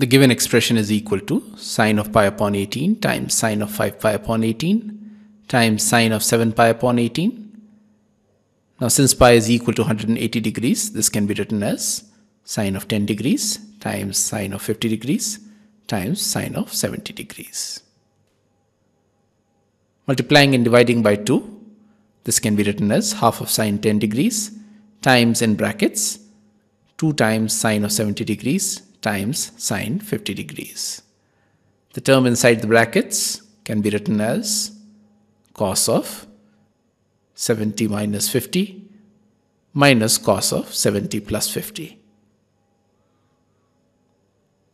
The given expression is equal to sine of pi upon 18 times sine of 5 pi upon 18 times sine of 7 pi upon 18. Now since pi is equal to 180 degrees, this can be written as sine of 10 degrees times sine of 50 degrees times sine of 70 degrees. Multiplying and dividing by 2, this can be written as half of sine 10 degrees times in brackets 2 times sine of 70 degrees times sine 50 degrees. The term inside the brackets can be written as cos of 70 minus 50 minus cos of 70 plus 50.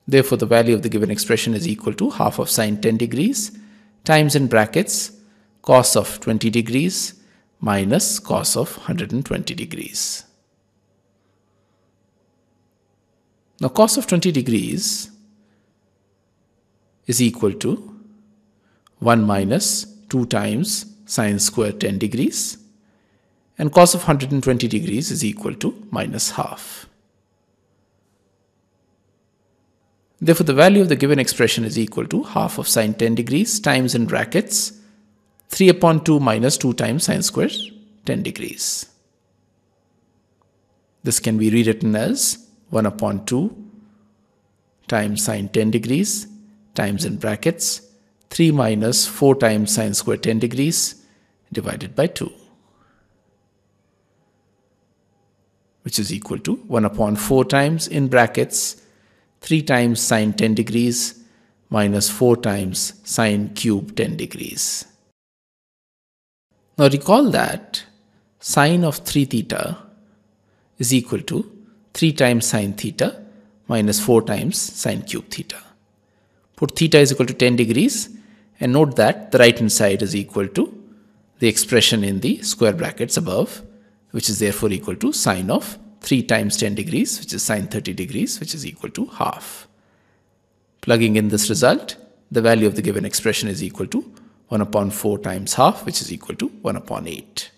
Therefore, the value of the given expression is equal to half of sine 10 degrees times in brackets cos of 20 degrees minus cos of 120 degrees. Now cos of 20 degrees is equal to 1 minus 2 times sine square 10 degrees and cos of 120 degrees is equal to minus half. Therefore, the value of the given expression is equal to half of sine 10 degrees times in brackets 3 upon 2 minus 2 times sine square 10 degrees. This can be rewritten as 1 upon 2 times sine 10 degrees times in brackets 3 minus 4 times sine square 10 degrees divided by 2 which is equal to 1 upon 4 times in brackets 3 times sine 10 degrees minus 4 times sine cube 10 degrees. Now recall that sine of 3 theta is equal to 3 times sine theta minus 4 times sine cube theta. Put theta is equal to 10 degrees and note that the right hand side is equal to the expression in the square brackets above which is therefore equal to sine of 3 times 10 degrees which is sine 30 degrees which is equal to half. Plugging in this result the value of the given expression is equal to 1 upon 4 times half which is equal to 1 upon 8.